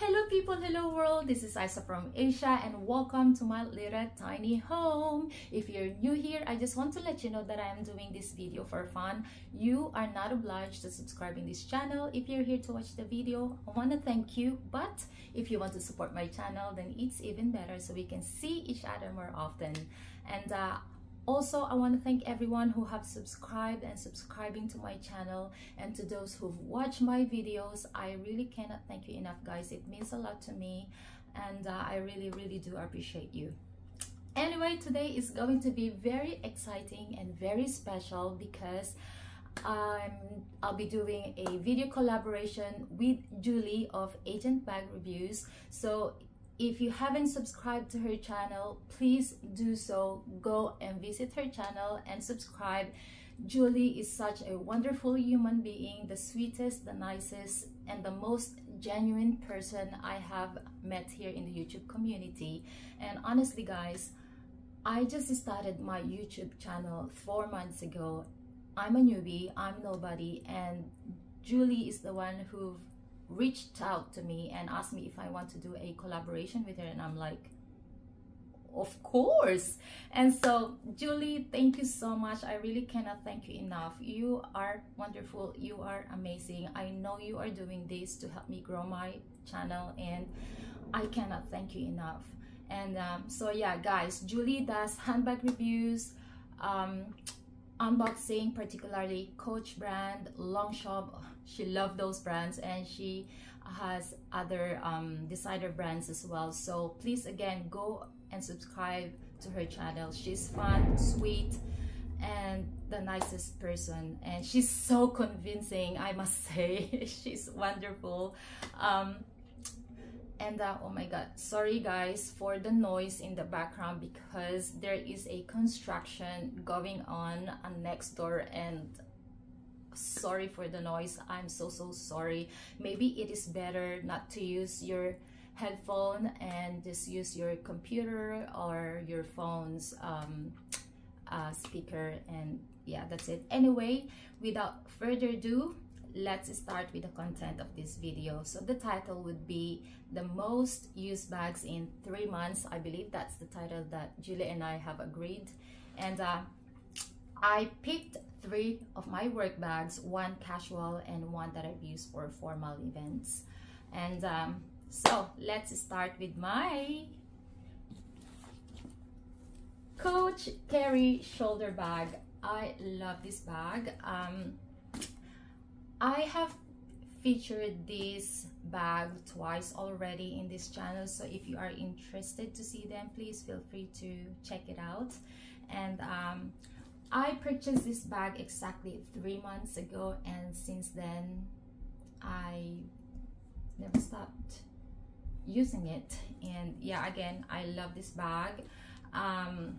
Hello people, hello world. This is Aisa from Asia and welcome to my little tiny home. If you're new here, I just want to let you know that I am doing this video for fun. You are not obliged to subscribe in this channel. If you're here to watch the video, I want to thank you. But if you want to support my channel, then it's even better so we can see each other more often. And uh, also, I want to thank everyone who have subscribed and subscribing to my channel and to those who've watched my videos. I really cannot thank you enough, guys. It means a lot to me and uh, I really, really do appreciate you. Anyway, today is going to be very exciting and very special because um, I'll be doing a video collaboration with Julie of Agent Bag Reviews. So if you haven't subscribed to her channel please do so. Go and visit her channel and subscribe. Julie is such a wonderful human being the sweetest the nicest and the most genuine person i have met here in the youtube community. And honestly guys i just started my youtube channel four months ago. I'm a newbie i'm nobody and julie is the one who reached out to me and asked me if I want to do a collaboration with her and I'm like of course. And so Julie thank you so much. I really cannot thank you enough. You are wonderful. You are amazing. I know you are doing this to help me grow my channel and I cannot thank you enough. And um, so yeah guys Julie does handbag reviews um, unboxing particularly coach brand longchamp she loved those brands and she has other um, designer brands as well. So please again go and subscribe to her channel. She's fun sweet and the nicest person. And she's so convincing i must say. She's wonderful. Um, and uh, oh my god sorry guys for the noise in the background because there is a construction going on next door and sorry for the noise. I'm so so sorry. Maybe it is better not to use your headphone and just use your computer or your phone's um, uh, speaker and yeah that's it. Anyway without further ado let's start with the content of this video. So the title would be the most used bags in three months. I believe that's the title that julie and i have agreed. And uh, i picked three of my work bags one casual and one that i've used for formal events. And um, so let's start with my coach Cary shoulder bag. I love this bag. Um, I have featured this bag twice already in this channel so if you are interested to see them please feel free to check it out. And um, I purchased this bag exactly three months ago and since then I never stopped using it. And yeah again I love this bag. Um,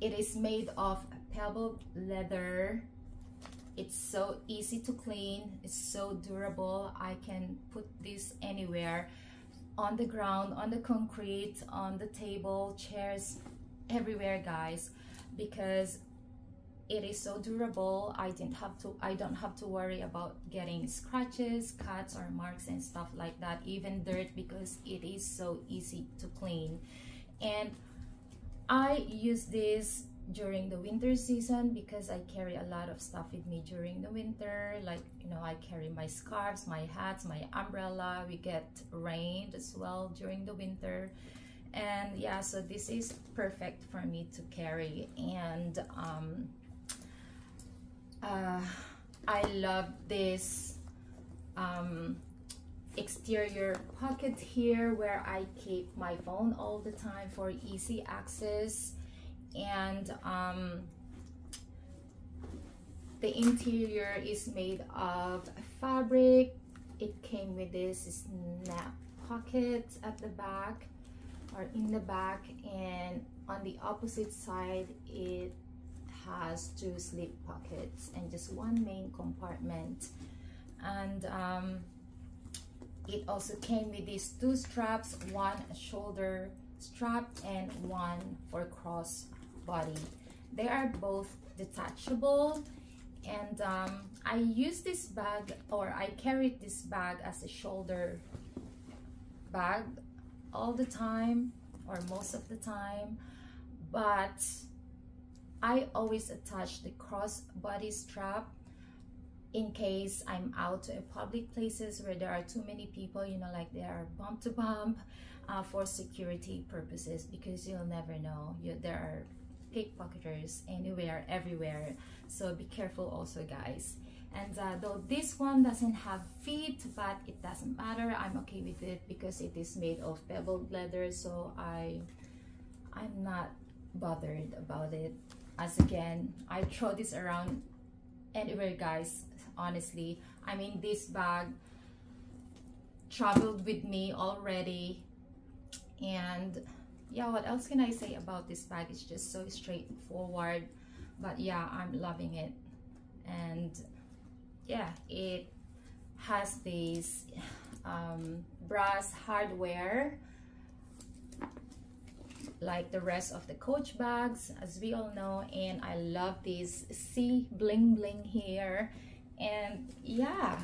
it is made of pebble leather. It's so easy to clean. It's so durable. I can put this anywhere. On the ground on the concrete on the table chairs everywhere guys because it is so durable. I didn't have to i don't have to worry about getting scratches cuts or marks and stuff like that even dirt because it is so easy to clean. And i use this during the winter season because I carry a lot of stuff with me during the winter. Like you know I carry my scarves my hats my umbrella. We get rained as well during the winter and yeah so this is perfect for me to carry. And um, uh, I love this um, exterior pocket here where I keep my phone all the time for easy access. And um, the interior is made of fabric. It came with this snap pocket at the back or in the back and on the opposite side it has two slip pockets and just one main compartment. And um, it also came with these two straps one shoulder strap and one for cross body. They are both detachable and um, I use this bag or I carried this bag as a shoulder bag all the time or most of the time but I always attach the crossbody strap in case I'm out to public places where there are too many people, you know, like they are bump to bump uh, for security purposes because you'll never know. You, there are pickpocketers anywhere, everywhere. So be careful also, guys. And uh, though this one doesn't have feet, but it doesn't matter. I'm okay with it because it is made of pebbled leather. So I, I'm not bothered about it as again i throw this around anywhere guys honestly i mean this bag traveled with me already and yeah what else can i say about this bag it's just so straightforward but yeah i'm loving it and yeah it has these um, brass hardware like the rest of the coach bags as we all know and I love this C bling bling here. And yeah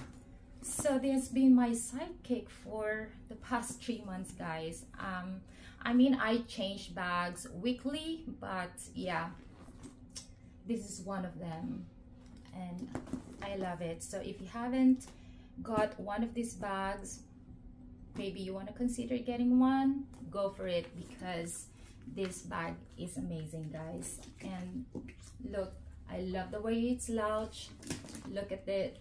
so this has been my sidekick for the past three months guys. Um I mean I change bags weekly but yeah this is one of them and I love it. So if you haven't got one of these bags maybe you want to consider getting one go for it because this bag is amazing guys. And look I love the way it's slouched look at it.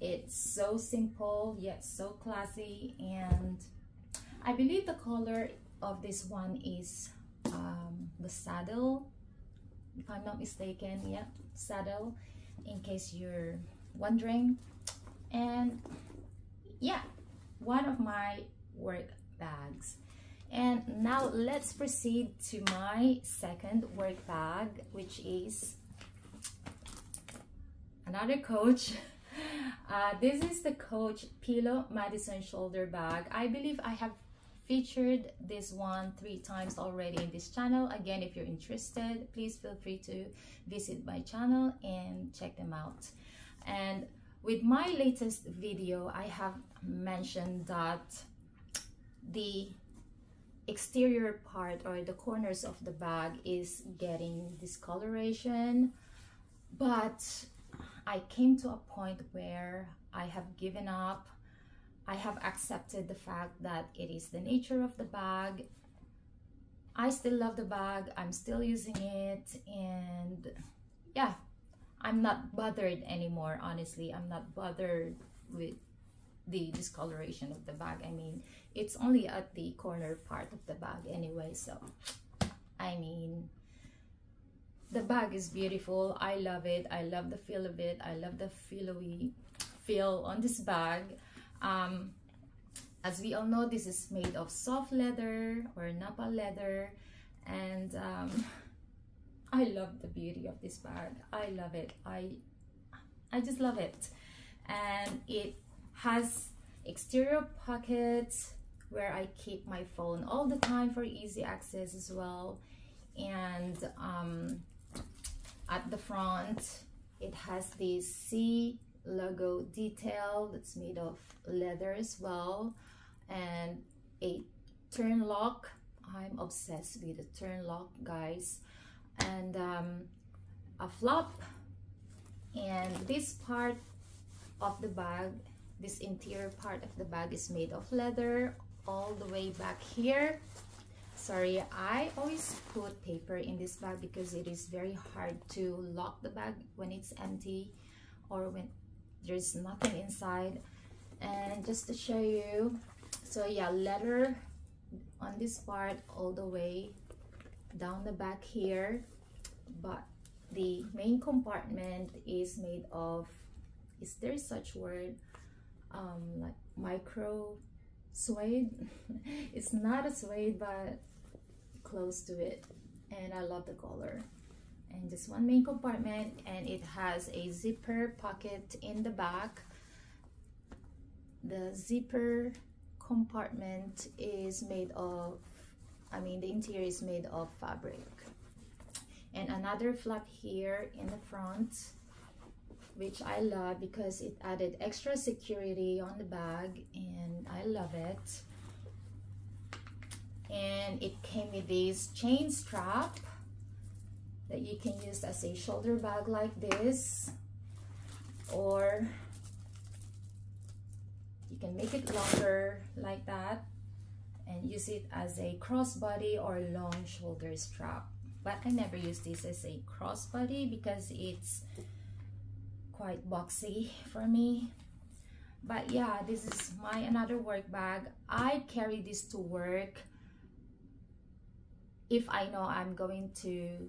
It's so simple yet so classy. And I believe the color of this one is um, the saddle if I'm not mistaken yeah saddle in case you're wondering and yeah one of my work bags and now let's proceed to my second work bag, which is another Coach. Uh, this is the Coach Pillow Madison shoulder bag. I believe I have featured this one three times already in this channel. Again, if you're interested, please feel free to visit my channel and check them out. And with my latest video, I have mentioned that the exterior part or the corners of the bag is getting discoloration but I came to a point where I have given up I have accepted the fact that it is the nature of the bag I still love the bag I'm still using it and yeah I'm not bothered anymore honestly I'm not bothered with the discoloration of the bag. I mean, it's only at the corner part of the bag anyway. So, I mean, the bag is beautiful. I love it. I love the feel of it. I love the feelowy feel on this bag. Um, as we all know, this is made of soft leather or Napa leather. And um, I love the beauty of this bag. I love it. I, I just love it. And it has exterior pockets where I keep my phone all the time for easy access as well and um, at the front it has this C logo detail that's made of leather as well and a turn lock. I'm obsessed with the turn lock guys. And um, a flap and this part of the bag this interior part of the bag is made of leather all the way back here. Sorry, I always put paper in this bag because it is very hard to lock the bag when it's empty or when there's nothing inside. And just to show you, so yeah, leather on this part all the way down the back here. But the main compartment is made of, is there such word? um, like micro suede. it's not a suede, but close to it. And I love the color. And just one main compartment and it has a zipper pocket in the back. The zipper compartment is made of, I mean the interior is made of fabric. And another flap here in the front which I love because it added extra security on the bag and I love it and it came with this chain strap that you can use as a shoulder bag like this. Or you can make it longer like that and use it as a crossbody or long shoulder strap. But I never use this as a crossbody because it's quite boxy for me. But yeah this is my another work bag. I carry this to work if I know I'm going to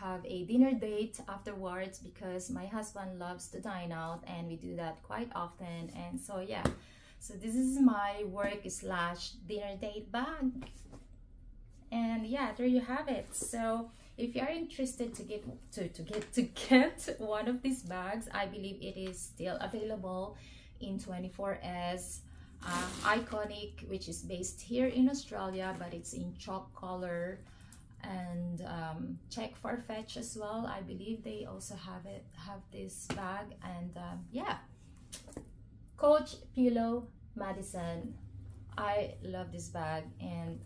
have a dinner date afterwards because my husband loves to dine out and we do that quite often. And so yeah. So this is my work slash dinner date bag. And yeah there you have it. So if you are interested to get to, to get to get one of these bags i believe it is still available in 24s uh, iconic which is based here in australia but it's in chalk color and um, check Farfetch as well. I believe they also have it, have this bag, and um, yeah. Coach Pillow Madison. I love this bag, and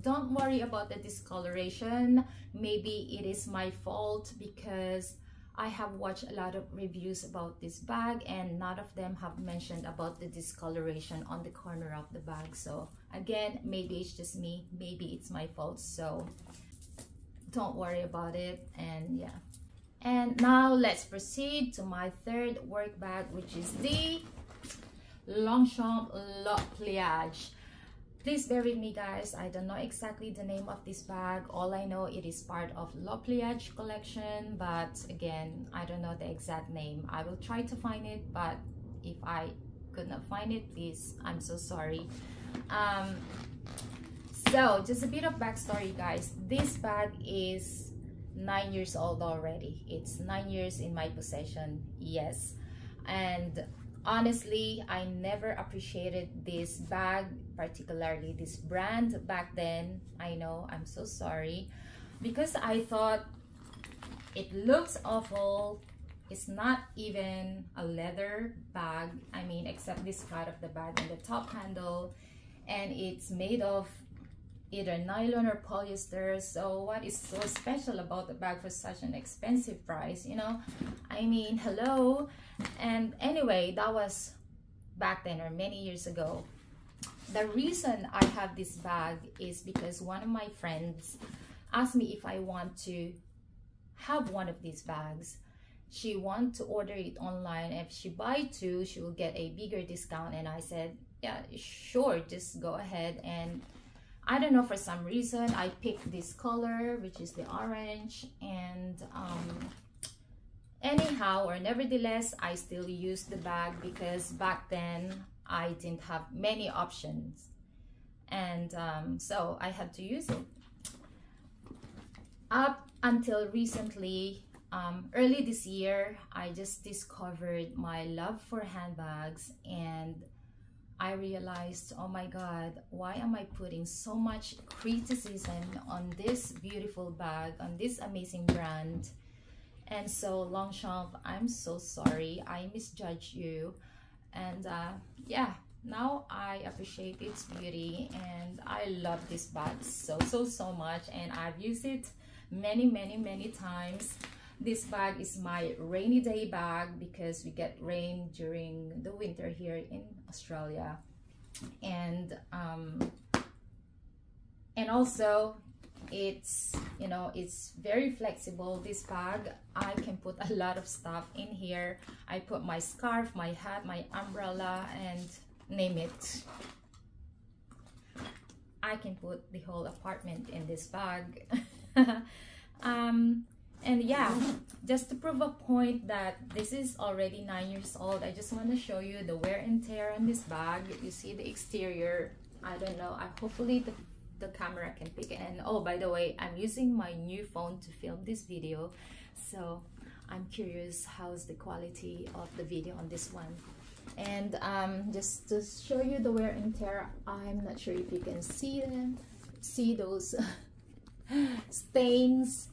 don't worry about the discoloration. Maybe it is my fault because I have watched a lot of reviews about this bag and none of them have mentioned about the discoloration on the corner of the bag. So again, maybe it's just me, maybe it's my fault. So don't worry about it and yeah. And now let's proceed to my third work bag which is the Longchamp La Pliage. Please bear with me guys. I don't know exactly the name of this bag. All I know it is part of La Pliage collection but again I don't know the exact name. I will try to find it but if I could not find it please I'm so sorry. Um, so just a bit of backstory guys. This bag is nine years old already. It's nine years in my possession yes. And honestly i never appreciated this bag particularly this brand back then. I know i'm so sorry. Because i thought it looks awful. It's not even a leather bag. I mean except this part of the bag and the top handle. And it's made of either nylon or polyester. So what is so special about the bag for such an expensive price you know? I mean hello. And anyway that was back then or many years ago. The reason i have this bag is because one of my friends asked me if i want to have one of these bags. She want to order it online. If she buy two she will get a bigger discount. And i said yeah sure just go ahead and I don't know for some reason I picked this color which is the orange and um, anyhow or nevertheless I still use the bag because back then I didn't have many options. And um, so I had to use it. Up until recently um, early this year I just discovered my love for handbags and I realized, oh my God, why am I putting so much criticism on this beautiful bag, on this amazing brand? And so Longchamp, I'm so sorry. I misjudged you. And uh, yeah, now I appreciate its beauty and I love this bag so, so, so much. And I've used it many, many, many times this bag is my rainy day bag because we get rain during the winter here in Australia. And um, and also it's you know it's very flexible. This bag i can put a lot of stuff in here. I put my scarf my hat my umbrella and name it. I can put the whole apartment in this bag. Um and yeah just to prove a point that this is already nine years old i just want to show you the wear and tear on this bag. You see the exterior i don't know. I hopefully the the camera can pick it. And oh by the way i'm using my new phone to film this video. So i'm curious how's the quality of the video on this one? And um, just to show you the wear and tear i'm not sure if you can see them see those stains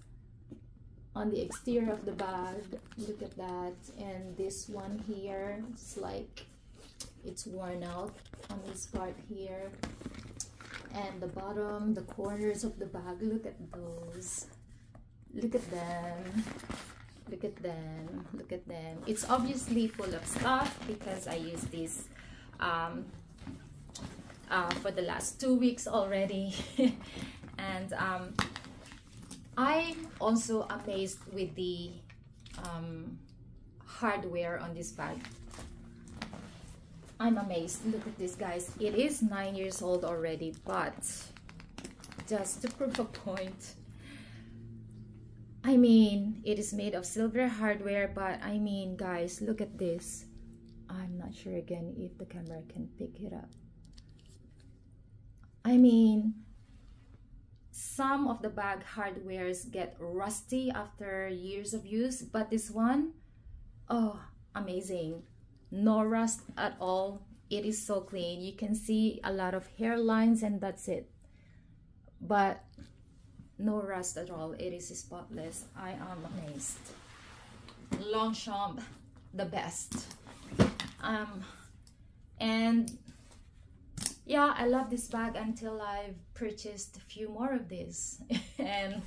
on the exterior of the bag. Look at that. And this one here it's like it's worn out on this part here. And the bottom the corners of the bag look at those. Look at them. Look at them. Look at them. It's obviously full of stuff because I use this um, uh, for the last two weeks already. And um, I'm also amazed with the um, hardware on this bag. I'm amazed. Look at this guys. It is nine years old already but just to prove a point I mean it is made of silver hardware but I mean guys look at this. I'm not sure again if the camera can pick it up. I mean some of the bag hardwares get rusty after years of use but this one oh amazing. No rust at all. It is so clean. You can see a lot of hairlines and that's it. But no rust at all. It is spotless. I am amazed. Longchamp the best. Um and yeah i love this bag until i've purchased a few more of these. And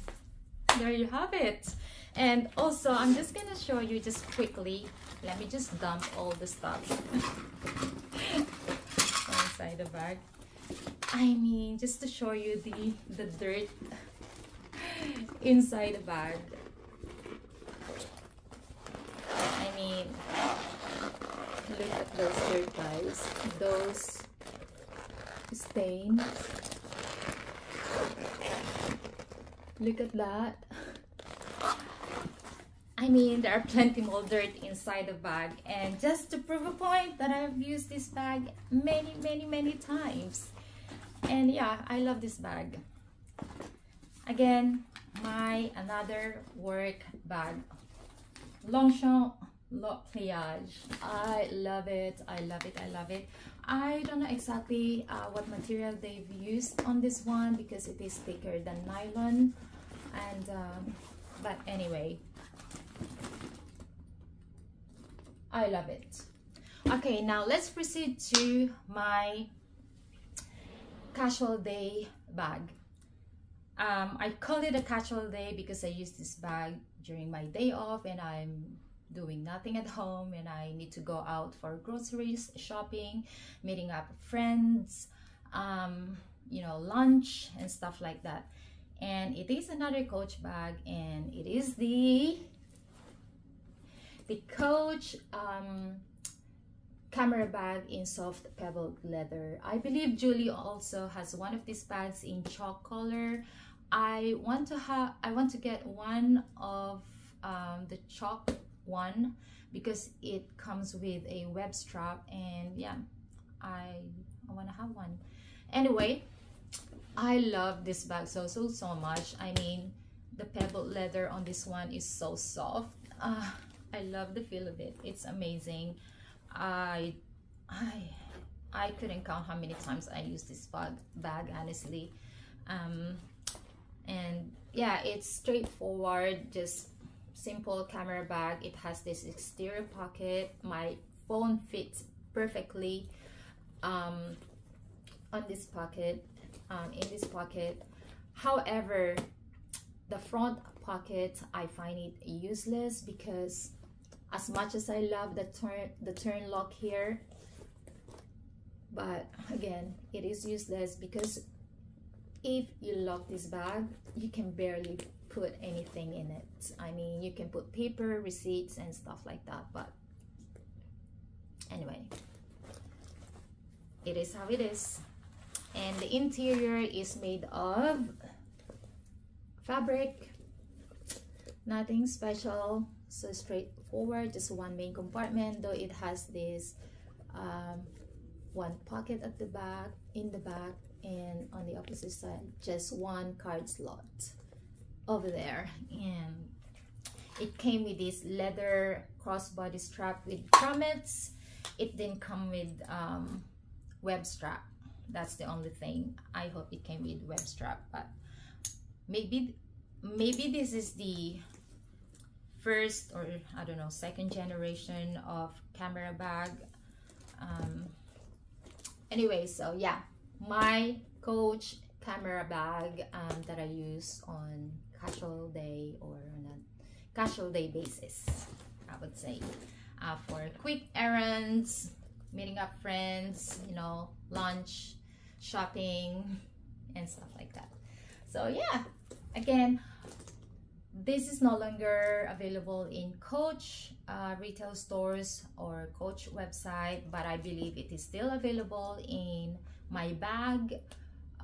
there you have it. And also i'm just gonna show you just quickly. Let me just dump all the stuff inside the bag. I mean just to show you the the dirt inside the bag. I mean look at those dirt guys those stain. Look at that. I mean, there are plenty more dirt inside the bag. And just to prove a point that I've used this bag many, many, many times. And yeah, I love this bag. Again, my another work bag. Longchamp Le Pliage. I love it. I love it. I love it. I don't know exactly uh, what material they've used on this one because it is thicker than nylon. And um, but anyway. I love it. Okay now let's proceed to my casual day bag. Um, I call it a casual day because I use this bag during my day off and I'm doing nothing at home and I need to go out for groceries, shopping, meeting up friends, um, you know, lunch and stuff like that. And it is another Coach bag and it is the the Coach um, camera bag in soft pebbled leather. I believe Julie also has one of these bags in chalk color. I want to have I want to get one of um, the chalk one because it comes with a web strap and yeah I, I want to have one. Anyway I love this bag so so so much. I mean the pebbled leather on this one is so soft. Uh, I love the feel of it. It's amazing. I I I couldn't count how many times I use this bag bag honestly. Um and yeah it's straightforward just simple camera bag. It has this exterior pocket. My phone fits perfectly um, on this pocket um, in this pocket. However the front pocket I find it useless because as much as I love the turn the turn lock here but again it is useless because if you lock this bag you can barely put anything in it. I mean, you can put paper, receipts, and stuff like that, but anyway, it is how it is. And the interior is made of fabric, nothing special, so straightforward, just one main compartment, though it has this um, one pocket at the back, in the back, and on the opposite side, just one card slot over there and it came with this leather crossbody strap with grommets. It didn't come with um, web strap. That's the only thing. I hope it came with web strap but maybe maybe this is the first or I don't know second generation of camera bag. Um, anyway so yeah my coach camera bag um, that I use on casual day or on a casual day basis I would say. Uh, for quick errands meeting up friends you know lunch shopping and stuff like that. So yeah again this is no longer available in coach uh, retail stores or coach website but i believe it is still available in MyBag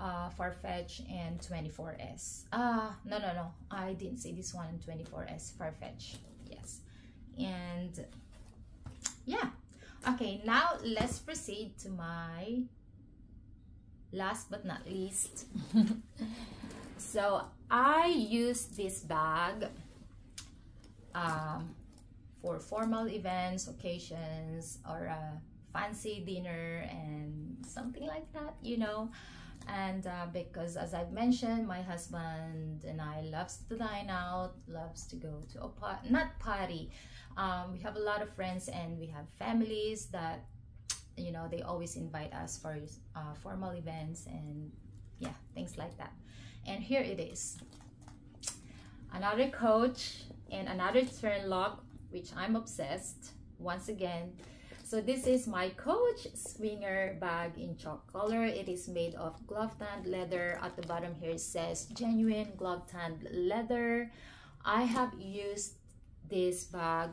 uh, farfetch and 24s uh no no no. I didn't see this one in 24s farfetch. Yes. And yeah. Okay now let's proceed to my last but not least. So I use this bag um, for formal events, occasions, or a fancy dinner and something like that, you know. And uh, because as I've mentioned, my husband and I loves to dine out, loves to go to a part, not party. Um, we have a lot of friends and we have families that, you know, they always invite us for uh, formal events and yeah, things like that. And here it is. Another coach and another turn lock which I'm obsessed. Once again so this is my coach swinger bag in chalk color it is made of glove tanned leather at the bottom here it says genuine glove tanned leather I have used this bag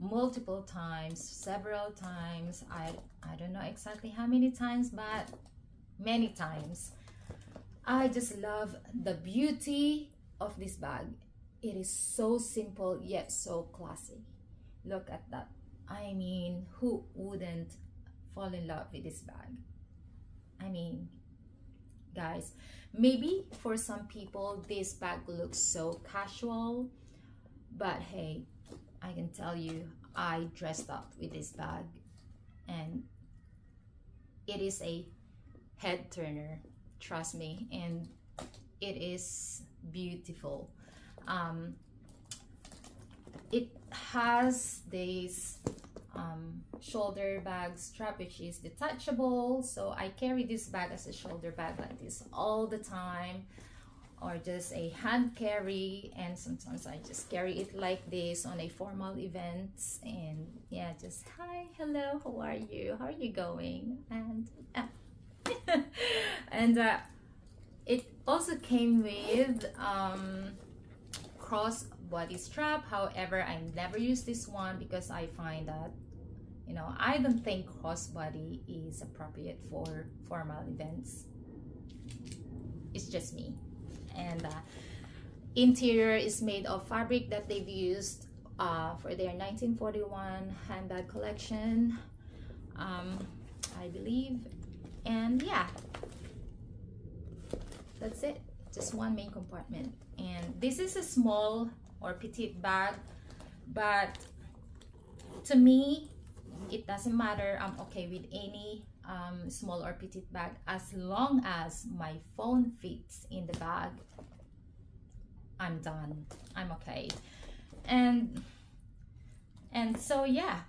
multiple times several times I I don't know exactly how many times but many times I just love the beauty of this bag. It is so simple yet so classy. Look at that. I mean, who wouldn't fall in love with this bag? I mean, guys, maybe for some people this bag looks so casual, but hey, I can tell you, I dressed up with this bag and it is a head turner trust me and it is beautiful um, it has this um, shoulder bag strap which is detachable. So I carry this bag as a shoulder bag like this all the time or just a hand carry and sometimes I just carry it like this on a formal events and yeah just hi hello how are you? How are you going? And uh, and uh, it also came with um, cross body strap. However I never use this one because I find that you know I don't think crossbody is appropriate for formal events. It's just me. And uh, interior is made of fabric that they've used uh, for their 1941 handbag collection um, I believe. And yeah. That's it. Just one main compartment. And this is a small or petite bag but to me it doesn't matter. I'm okay with any um, small or petite bag as long as my phone fits in the bag. I'm done. I'm okay. And and so yeah.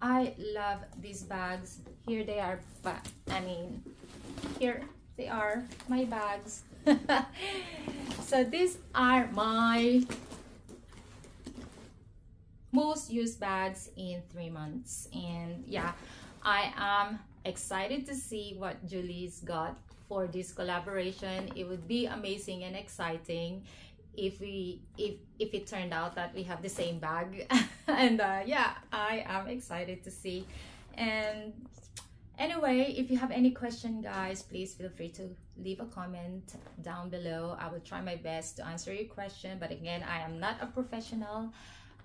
I love these bags. Here they are, but I mean, here they are, my bags. so these are my most used bags in three months. And yeah, I am excited to see what Julie's got for this collaboration. It would be amazing and exciting if we if if it turned out that we have the same bag. And uh, yeah i am excited to see. And anyway if you have any question guys please feel free to leave a comment down below. I will try my best to answer your question. But again i am not a professional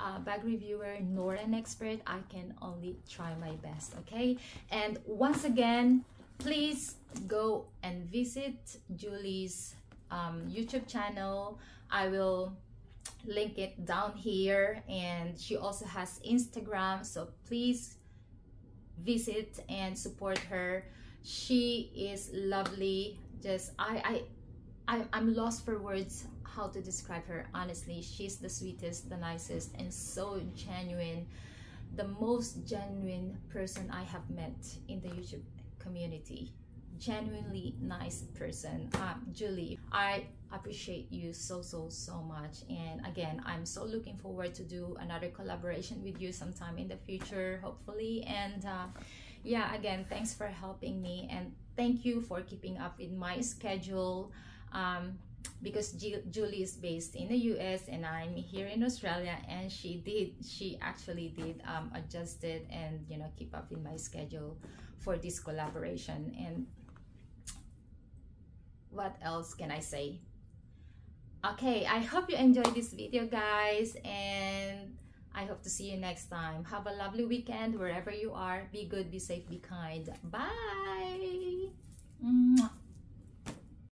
uh, bag reviewer nor an expert i can only try my best okay? And once again please go and visit julie's um, youtube channel. I will link it down here and she also has Instagram so please visit and support her. She is lovely. Just I I I, I'm lost for words how to describe her. Honestly she's the sweetest the nicest and so genuine the most genuine person I have met in the YouTube community. Genuinely nice person. Um, Julie I appreciate you so so so much. And again I'm so looking forward to do another collaboration with you sometime in the future hopefully. And uh, yeah again thanks for helping me. And thank you for keeping up with my schedule um, because G Julie is based in the US and I'm here in Australia and she did she actually did um, adjust it and you know keep up with my schedule for this collaboration. And what else can I say? Okay I hope you enjoyed this video guys and I hope to see you next time. Have a lovely weekend wherever you are. Be good be safe be kind. Bye